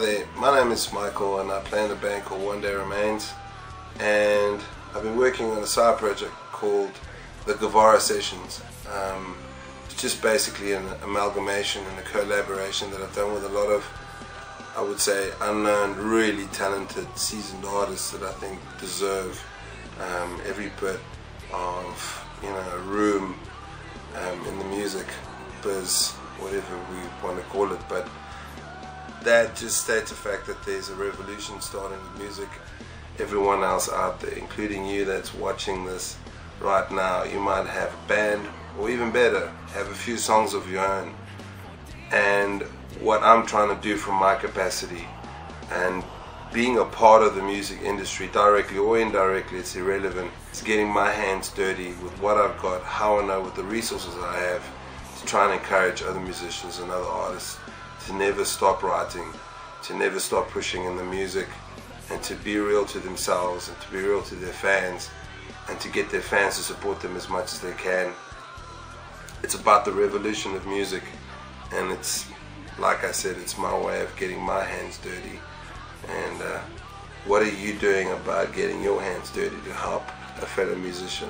name is Michael and I play in a band called One Day Remains and I've been working on a side project called the Guevara Sessions. Um, it's just basically an amalgamation and a collaboration that I've done with a lot of, I would say, unknown, really talented, seasoned artists that I think deserve um, every bit of, you know, room um, in the music, biz, whatever we want to call it. But that just states the fact that there's a revolution starting with music. Everyone else out there, including you that's watching this right now, you might have a band, or even better, have a few songs of your own. And what I'm trying to do from my capacity and being a part of the music industry, directly or indirectly, it's irrelevant. It's getting my hands dirty with what I've got, how I know, with the resources I have, to try and encourage other musicians and other artists to never stop writing, to never stop pushing in the music, and to be real to themselves and to be real to their fans, and to get their fans to support them as much as they can. It's about the revolution of music, and it's, like I said, it's my way of getting my hands dirty. And uh, what are you doing about getting your hands dirty to help a fellow musician